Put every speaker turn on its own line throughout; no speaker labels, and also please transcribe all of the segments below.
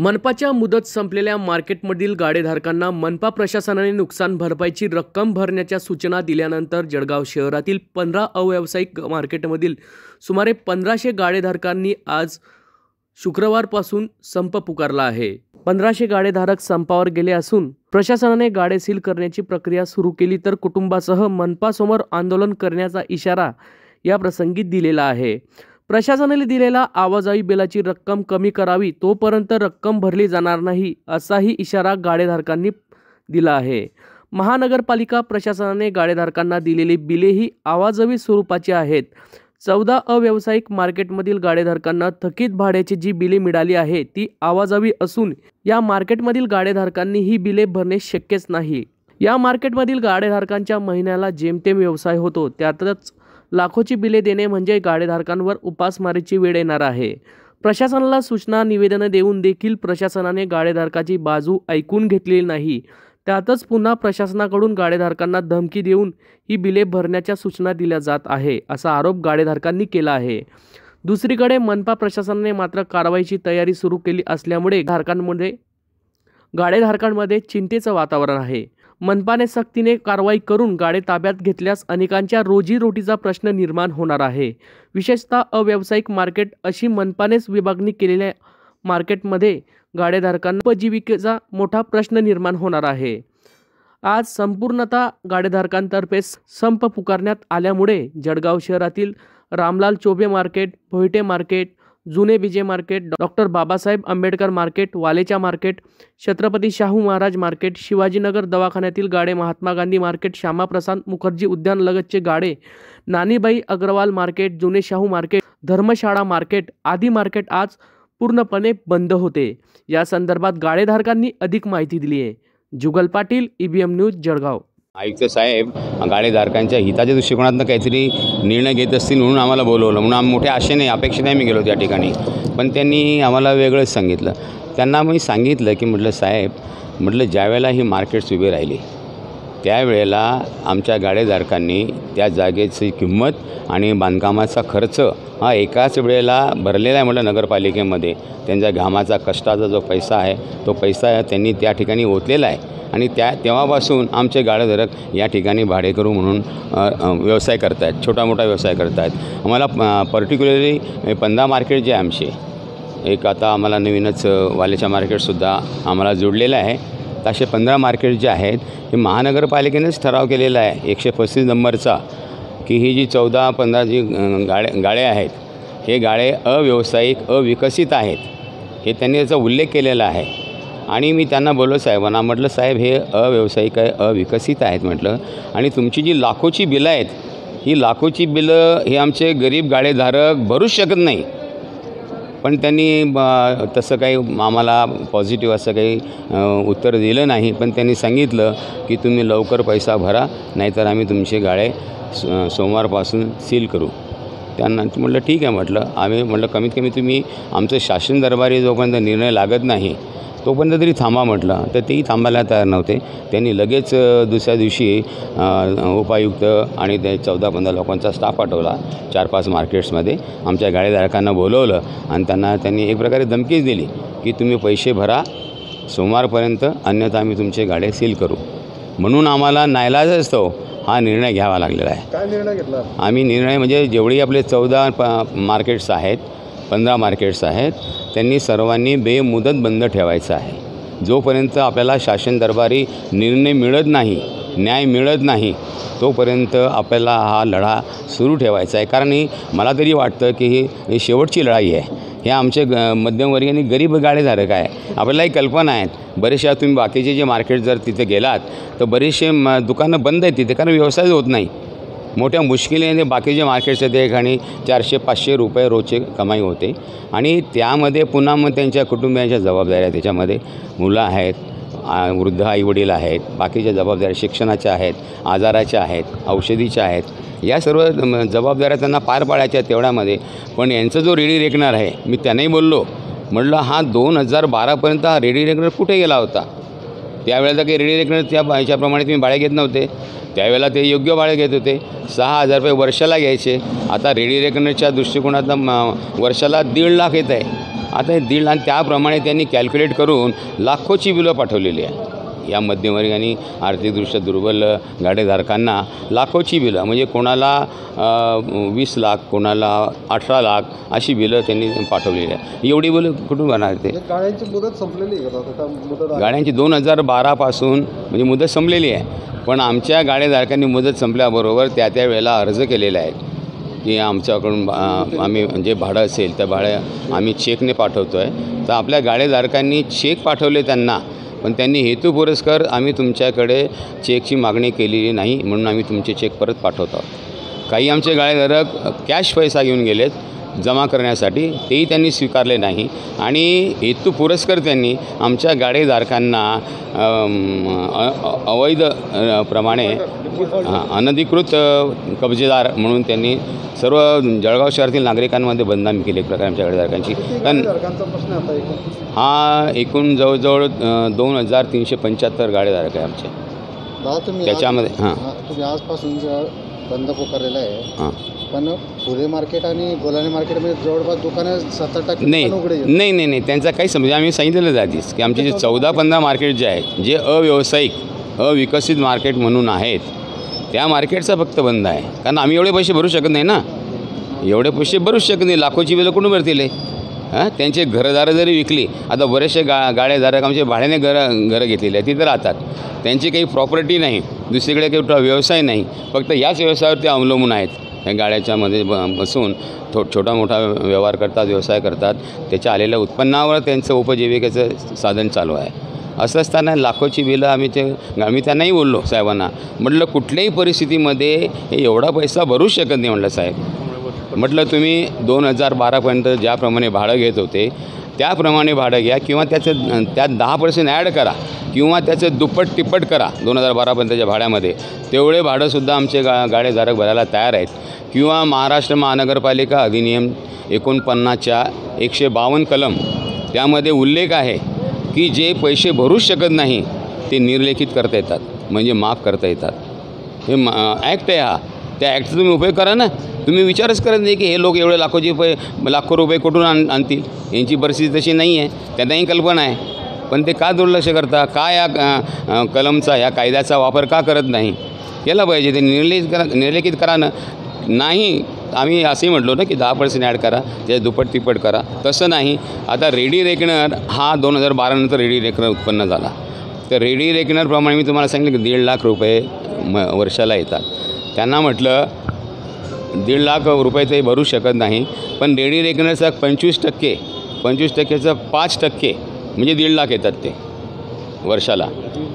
मनपाच्या मुदत संपलेल्या मार्केटमधील गाडेधारकांना मनपा प्रशासनाने नुकसान भरपाईची रक्कम भरण्याच्या सूचना दिल्यानंतर जळगाव शहरातील पंधरा अव्यावसायिक मार्केटमधील सुमारे पंधराशे गाडेधारकांनी आज शुक्रवारपासून संप पुकारला आहे. पंधराशे गाडेधारक संपावर गेले असून प्रशासनाने गाडे सील करण्याची प्रक्रिया सुरू केली तर कुटुंबासह मनपासमोर आंदोलन करण्याचा इशारा या प्रसंगी दिलेला आहे. प्रशासनाने दिलेला आवाजाई बिलाची रक्कम कमी करावी तोपर्यंत रक्कम भरली जाणार नाही असाही इशारा गाडेधारकांनी दिला आहे. महानगरपालिका प्रशासनाने गाडेधारकांना दिलेली बिलेही आवाजवी स्वरूपाची आहेत. चौदा अव्यावसायिक मार्केटमधील गाडेधारकांना थकीत भाड्याची जी बिले मिळाली आहे ती आवाजावी असून या मार्केटमधील गाडेधारकांनी ही बिले भरणे शक्यच नाही. या मार्केटमधील गाडेधारकांच्या महिन्याला जेमतेम व्यवसाय होतो त्यातच लाखोची बिले देणे म्हणजे गाडेधारकांवर उपासमारीची वेळ येणार आहे. प्रशासनाला सूचना निवेदनं देऊन देखील प्रशासनाने गाडेधारकाची बाजू ऐकून घेतलेली नाही. त्यातच पुन्हा प्रशासनाकडून गाडेधारकांना धमकी देऊन ही बिले भरण्याच्या सूचना दिल्या जात आहे असा आरोप गाडेधारकांनी केला आहे. दुसरीकडे मनपा प्रशासनाने मात्र कारवाईची तयारी सुरू केली असल्यामुळे धारकांमध्ये गाडेधारकांमध्ये चिंतेचं वातावरण आहे. मनपाने सक्तीने कारवाई करून गाडे ताब्यात घेतल्यास अनेकांच्या रोजीरोटीचा प्रश्न निर्माण होणार आहे. विशेषतः अव्यावसायिक मार्केट अशी मनपानेच विभागणी केलेल्या मार्केटमध्ये गाडेधारकांना उपजीविकेचा मोठा प्रश्न निर्माण होणार आहे. आज संपूर्णतः गाडेधारकांतर्फे संप पुकारण्यात आल्यामुळे जळगाव शहरातील रामलाल चोबे मार्केट भोईटे मार्केट जुने BJ market doctor Babasaheb Ambedkar market Walecha market Chhatrapati Shahu Maharaj market Shivajinagar दवाखान्यातील गाडे महात्मा गांधी मार्केट श्यामाप्रसाद मुखर्जी उद्यान लगतचे गाडे नानीबाई अग्रवाल मार्केट जुने शाहू मार्केट धर्मशाळा मार्केट आदी मार्केट आज पूर्णपणे बंद होते. या संदर्भात गाडेधारकांनी अधिक माहिती दिली आहे जुगल पाटील ईबीएम न्यूज जळगाव.
आयुक्त साहेब गाळेधारकांच्या हिताच्या दृष्टिकोनातनं काहीतरी निर्णय घेत असतील म्हणून आम्हाला बोलवलं. म्हणून आम्ही मोठ्या आशेने अपेक्षेने आम्ही गेलो त्या ठिकाणी. पण त्यांनी आम्हाला वेगळंच सांगितलं. त्यांना मी सांगितलं की म्हटलं साहेब म्हटलं ज्यावेळेला ही मार्केट्स उभी राहिली त्यावेळेला आमच्या गाडेधारकांनी त्या जागेची किंमत आणि बांधकामाचा खर्च हा एकाच वेळेला भरलेला आहे म्हटलं नगरपालिकेमध्ये. त्यांच्या घामाचा कष्टाचा जो पैसा आहे तो पैसा त्यांनी त्या ठिकाणी ओतलेला आहे. आणि त्या तेव्हापासून आमचे गाडेधारक या ठिकाणी भाडेकरू म्हणून व्यवसाय करत आहेत छोटा मोठा व्यवसाय करत आहेत आम्हाला पर्टिक्युलरली पंधरा मार्केट जे आहे आमचे एक आता आम्हाला नवीनच वालेच्या मार्केटसुद्धा आम्हाला जोडलेलं आहे. असे पंधरा मार्केट जे आहेत हे महानगरपालिकेनेच ठराव केलेला आहे एकशे पस्तीस नंबरचा की ही जी चौदा पंधरा जी गाड्या गाड्या आहेत हे गाळे अव्यावसायिक अविकसित आहेत हे त्यांनी याचा उल्लेख केलेला आहे. आणि मी त्यांना बोललो साहेबांना म्हटलं साहेब हे अव्यावसायिक आहे अविकसित आहेत म्हटलं. आणि तुमची जी लाखोची बिलं आहेत ही लाखोची बिलं हे आमचे गरीब गाळेधारक भरूच शकत नाही. पण त्यांनी ब- तसं काही आम्हाला पॉझिटिव्ह असं काही उत्तर दिलं नाही. पण त्यांनी सांगितलं की तुम्ही लवकर पैसा भरा नाहीतर आम्ही तुमचे गाळे सो सोमवारपासून सील करू. त्यांना म्हटलं ठीक आहे म्हटलं. आम्ही म्हटलं कमीत कमी तुम्ही आमचं शासन दरबारी जोपर्यंत निर्णय लागत नाही तोपर्यंत तरी थांबा म्हटलं. तर तेही थांबायला तयार नव्हते. त्यांनी लगेच दुसऱ्या दिवशी उपायुक्त आणि ते चौदा पंधरा लोकांचा स्टाफ पाठवला चार पाच मार्केट्समध्ये. आमच्या गाडीधारकांना बोलवलं आणि त्यांना त्यांनी एक प्रकारे धमकीच दिली की तुम्ही पैसे भरा सोमवारपर्यंत अन्यथा आम्ही तुमचे गाडे सील करू. म्हणून आम्हाला नाईलाज असतो हा निर्णय घ्यावा लागलेला आहे.
काय निर्णय घेतला?
आम्ही निर्णय म्हणजे जेवढी आपले चौदा प मार्केट्स आहेत पंधरा मार्केट्स आहेत त्यांनी सर्वांनी बेमुदत बंद ठेवायचं आहे. जोपर्यंत आपल्याला शासन दरबारी निर्णय मिळत नाही न्याय मिळत नाही तोपर्यंत आपल्याला हा लढा सुरू ठेवायचा आहे. कारण ही मला तरी वाटतं की ही शेवटची लढाई आहे. हे आमचे ग मध्यमवर्गीय आणि गरीब गाडेधारक आहे. आपल्यालाही कल्पना आहेत. बरेचशा तुम्ही बाकीचे जे मार्केट जर तिथे गेलात तर बरेचसे म दुकानं बंद आहेत तिथे कारण व्यवसायच होत नाही. मोठ्या मुश्किलीने बाकीचे मार्केटचे ते आणि चारशे पाचशे रुपये रोजचे कमाई होते. आणि त्यामध्ये पुन्हा मग त्यांच्या कुटुंबियांच्या जबाबदाऱ्या त्याच्यामध्ये मुलं आहेत वृद्ध आईवडील आहेत बाकीच्या जबाबदाऱ्या शिक्षणाच्या आहेत आजाराच्या आहेत औषधीच्या आहेत. या सर्व जबाबदाऱ्या त्यांना पार पाडायच्या तेवढ्यामध्ये. पण यांचा जो रेडी रेकनर आहे मी त्यांनाही बोललो म्हटलं हा दोन हजार बारापर्यंत हा रेडी रेकनर कुठे गेला होता? त्यावेळेला काही रेडी रेकनर त्या ह्याच्याप्रमाणे तुम्ही भाडे घेत नव्हते. त्यावेळेला ते योग्य भाडे घेत होते. सहा हजार रुपये वर्षाला घ्यायचे. आता रेडी रेकनरच्या दृष्टिकोनातनं वर्षाला दीड लाख येत आहे. आता हे दीड लाख त्याप्रमाणे त्यांनी कॅल्क्युलेट करून लाखोची बिलं पाठवलेली आहे. या मध्यमवर्गीय आणि आर्थिकदृष्ट्या दुर्बल गाडेधारकांना लाखोची बिलं म्हणजे कोणाला वीस लाख कोणाला अठरा लाख अशी बिलं त्यांनी पाठवलेली आहे एवढी बिलं कुठून भरणार ते?
गाड्यांची मुदत संपलेली?
गाड्यांची दोन हजार बारापासून म्हणजे मुदत संपलेली आहे. पण आमच्या गाडेधारकांनी मुदत संपल्याबरोबर त्या त्या वेळेला अर्ज केलेला आहे की आमच्याकडून आम्ही जे भाडं असेल त्या भाडं आम्ही चेकने पाठवतो आहे तर आपल्या गाडेधारकांनी चेक पाठवले त्यांना. पण त्यांनी हेतू पुरस्कार आम्ही तुमच्याकडे चेकची मागणी केलेली नाही म्हणून आम्ही तुमचे चेक परत पाठवतो. आहोत काही आमचे गाळेधारक कॅश पैसा घेऊन गेलेत. जमा करण्यासाठी तेही त्यांनी स्वीकारले नाही. आणि हेतू पुरस्कर त्यांनी आमच्या गाडेधारकांना अवैध प्रमाणे हां, अनधिकृत कब्जेदार म्हणून त्यांनी सर्व जळगाव शहरातील नागरिकांमध्ये बदनामी केली एक प्रकारे आमच्या गाडेधारकांची. कारण
एकूण.
हा एकूण जवळजवळ दोन हजार तीनशे पंच्याहत्तर गाडेधारक आहे आमचे. त्याच्यामध्ये हां.
तुम्ही आजपासून बंद पुकारलेला आहे
हां.
पण फुले मार्केट आणि गोलाने मार्केटमध्ये जवळपास दुकानं सत्तर टक्के
नाही
दुकानं उघडे आहेत.
नाही नाही नाही. त्यांचा काही समजा आम्ही सांगितलेलं आधीच की आमचे जे चौदा पंधरा मार्केट जे आहेत जे अव्यावसायिक अविकसित मार्केट म्हणून आहेत त्या मार्केटचा फक्त बंद आहे. कारण आम्ही एवढे पैसे भरू शकत नाही ना. एवढे पैसे भरूच शकत नाही. लाखोची बिलं कुठून भरतील हे? हां? त्यांचे घरदारं जरी विकली आता बरेचसे गा गाड्याधारक आमचे भाड्याने घरं घरं घेतलेली आहेत तिथं राहतात. त्यांची काही प्रॉपर्टी नाही. दुसरीकडे काही व्यवसाय नाही. फक्त याच व्यवसायावर ते अवलंबून आहेत. या गाड्याच्यामध्ये ब बसून थो छोटा मोठा व्यवहार करतात व्यवसाय करतात. त्याच्या आलेल्या उत्पन्नावर त्यांचं उपजीविकेचं साधन चालू आहे. असं असताना लाखोची बिलं आम्ही ते आम्ही त्यांनाही बोललो साहेबांना. म्हटलं कुठल्याही परिस्थितीमध्ये हे एवढा पैसा भरूच शकत नाही म्हटलं साहेब. म्हटलं तुम्ही दोन हजार बारापर्यंत ज्याप्रमाणे भाडं घेत होते त्याप्रमाणे भाडं घ्या किंवा त्याचं त्यात दहा पर्सेंट ॲड करा किंवा त्याचं दुप्पट तिप्पट करा दोन हजार बारापर्यंतच्या भाड्यामध्ये. तेवढे भाडंसुद्धा आमचे गा गाडेधारक भरायला तयार आहेत. किंवा महाराष्ट्र महानगरपालिका अधिनियम एकोणपन्नासच्या एकशे बावन्न कलम त्यामध्ये उल्लेख आहे की जे पैसे भरूच शकत नाही ते निर्लेखित करता येतात. म्हणजे माफ करता येतात. हे ॲक्ट आहे हा. त्या ॲक्टचा तुम्ही उपयोग करा ना. तुम्ही विचारच करत नाही की हे लोक एवढे लाखोचे पै लाखो रुपये कुठून आण आणतील. यांची परिस्थिती तशी नाही आहे. त्यांनाही कल्पना आहे. पण ते का दुर्लक्ष करता? का या कलमचा या कायद्याचा वापर का करत नाही? केला पाहिजे ते निर्लिखित करा निर्लेखित करा ना. नाही आम्ही असंही म्हटलो ना की दहा पर्सेंट ॲड करा. त्याच्या दुप्पट तिप्पट करा. तसं नाही. आता रेडी रेकनर हा दोन हजार बारानंतर रेडी रेकनर उत्पन्न झाला. तर रेडी रेकनरप्रमाणे मी तुम्हाला सांगितलं की दीड लाख रुपये म वर्षाला येतात. त्यांना म्हटलं दीड लाख रुपये ते भरू शकत नाही पण रेडी रेकनरचा पंचवीस टक्के पंचवीस टक्क्याचं पाच टक्के म्हणजे दीड लाख येतात ते वर्षाला.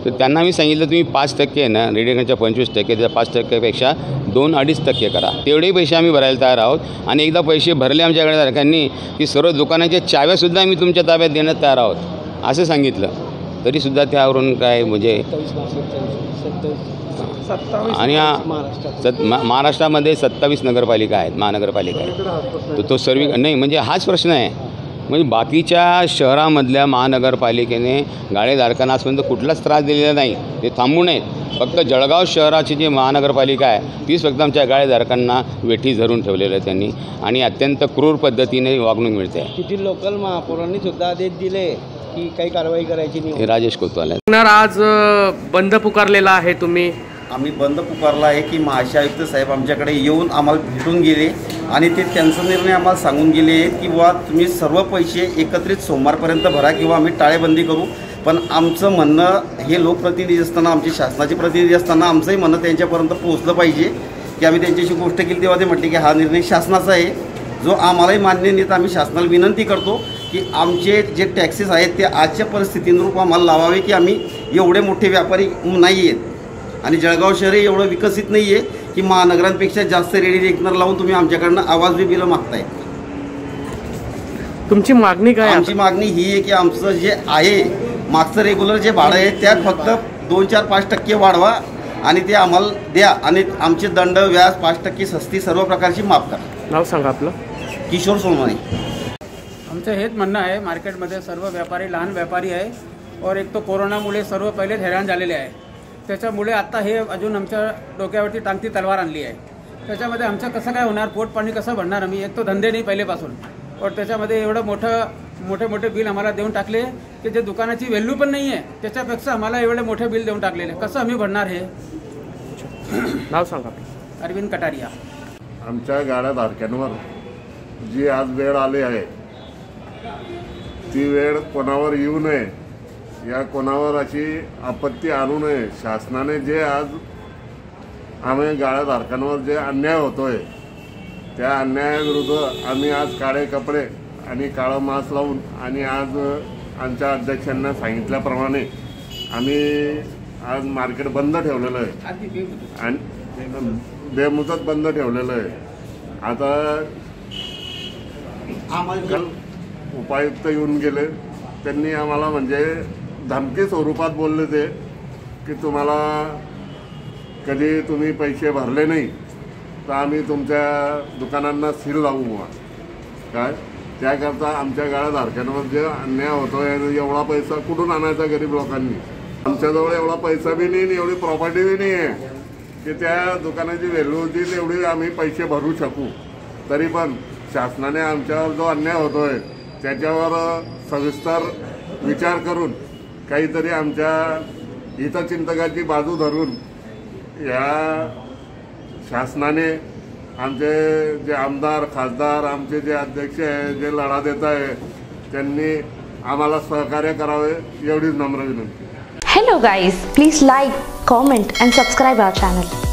तर त्यांना मी सांगितलं तुम्ही पाच टक्के आहे ना रेडी पंचवीस टक्के त्या पाच टक्क्यापेक्षा दोन अडीच टक्के करा. तेवढेही पैसे आम्ही भरायला तयार आहोत आणि एकदा पैसे भरले आमच्याकडे धारकांनी की सर्व दुकानाच्या चाव्यासुद्धा आम्ही तुमच्या ताब्यात देण्यात तयार आहोत असं सांगितलं. तरीसुद्धा त्यावरून काय म्हणजे आणि सत मा महाराष्ट्रामध्ये सत्तावीस नगरपालिका आहेत महानगरपालिका आहेत. तो सर्व नाही म्हणजे हाच प्रश्न आहे. म्हणजे बाकीच्या शहरामधल्या महानगरपालिकेने गाडेधारकांना आजपर्यंत कुठलाच त्रास दिलेला नाही. ते थांबू नयेत. फक्त जळगाव शहराची जी महानगरपालिका आहे तीच फक्त आमच्या गाडेधारकांना वेठी धरून ठेवलेलं आहे त्यांनी. आणि अत्यंत क्रूर पद्धतीने वागणूक मिळते.
किती लोकल महापौरांनी सुद्धा आदेश दिले की काही कारवाई करायची नाही.
हे राजेश कोतवाल
आज बंद पुकारलेला आहे तुम्ही.
आम्ही बंद पुकारला आहे की महाशय आयुक्त साहेब आमच्याकडे येऊन आम्हाला भेटून गेले आणि ते त्यांचा निर्णय आम्हाला सांगून गेले आहेत की बुवा तुम्ही सर्व पैसे एकत्रित सोमवारपर्यंत भरा किंवा आम्ही टाळेबंदी करू. पण आमचं म्हणणं हे लोकप्रतिनिधी असताना आमचे शासनाचे प्रतिनिधी असताना आमचंही म्हणणं त्यांच्यापर्यंत पोहोचलं पाहिजे. की आम्ही त्यांच्याशी गोष्ट केली तेव्हा ते म्हटले की हा निर्णय शासनाचा आहे. जो आम्हालाही मान्य नाही तर आम्ही शासनाला विनंती करतो की आमचे जे टॅक्सेस आहेत ते आजच्या परिस्थितीनुरूप आम्हाला लावावे की आम्ही एवढे मोठे व्यापारी नाही आहेत आणि जळगाव शहर हे एवढं विकसित नाही आहे की महानगरांपेक्षा जास्त रेडी रेकनर लावून तुम्ही आमच्याकडनं आवाज बी बिलं मागताय.
तुमची मागणी काय आहे?
आमची मागणी ही आहे की आमचं जे आहे मागचं रेग्युलर जे भाडं आहे त्यात फक्त दोन चार पाच टक्के वाढवा आणि ते आम्हाला द्या आणि आमचे दंड व्याज पाच टक्के सस्ती सर्व प्रकारची माफ करा.
नाव सांगा आपलं.
किशोर सोनवणे
आमचं हेच म्हणणं आहे मार्केटमध्ये सर्व व्यापारी लहान व्यापारी आहे और एक तो कोरोनामुळे सर्व पहिले हैराण झालेले आहे. त्याच्यामुळे आता हे अजून आमच्या डोक्यावरती टांगती तलवार आणली आहे. त्याच्यामध्ये आमचं कसं काय होणार? पोट पाणी कसं भरणार आम्ही? एक तो धंदे नाही पहिलेपासून. और त्याच्यामध्ये एवढं मोठं मोठे मोठे बिल आम्हाला देऊन टाकले की जे दुकानाची व्हॅल्यू पण नाही आहे त्याच्यापेक्षा आम्हाला एवढे मोठे बिल देऊन टाकलेले. कसं आम्ही भरणार हे?
नाव सांगा.
अरविंद कटारिया.
आमच्या गाड्या धारक्यांवर जी आज वेळ आली आहे ती वेळ कोणावर येऊ नये या कोणावर अशी आपत्ती आणू नये. शासनाने जे आज आम्ही गाड्या धारकांवर जे अन्याय होतोय त्या अन्यायाविरुद्ध आम्ही आज काळे कपडे आणि काळं मास्क लावून आणि आज आमच्या अध्यक्षांना सांगितल्याप्रमाणे आम्ही आज मार्केट बंद ठेवलेलं आहे. आणि बेमुदत बंद ठेवलेलं आहे. आता उपायुक्त येऊन गेले. त्यांनी आम्हाला म्हणजे धमकी स्वरूपात बोलले ते की तुम्हाला कधी तुम्ही पैसे भरले नाही तर आम्ही तुमच्या दुकानांना सील लावू बुवा. काय? त्याकरता आमच्या गाड्या धारक्यांवर जे अन्याय होतो एवढा पैसा कुठून आणायचा गरीब लोकांनी? आमच्याजवळ एवढा पैसा बी नाही आणि एवढी प्रॉपर्टी बी नाही आहे की त्या दुकानाची व्हॅल्यू होती तेवढी आम्ही पैसे भरू शकू. तरी पण शासनाने आमच्यावर जो अन्याय होतोय त्याच्यावर सविस्तर विचार करून काहीतरी आमच्या हितचिंतकाची बाजू धरून या शासनाने आमचे जे आमदार खासदार आमचे जे अध्यक्ष आहे जे लढा देत आहे त्यांनी आम्हाला सहकार्य करावे एवढीच नम्र विनंती.
Hello guys please like comment and subscribe our channel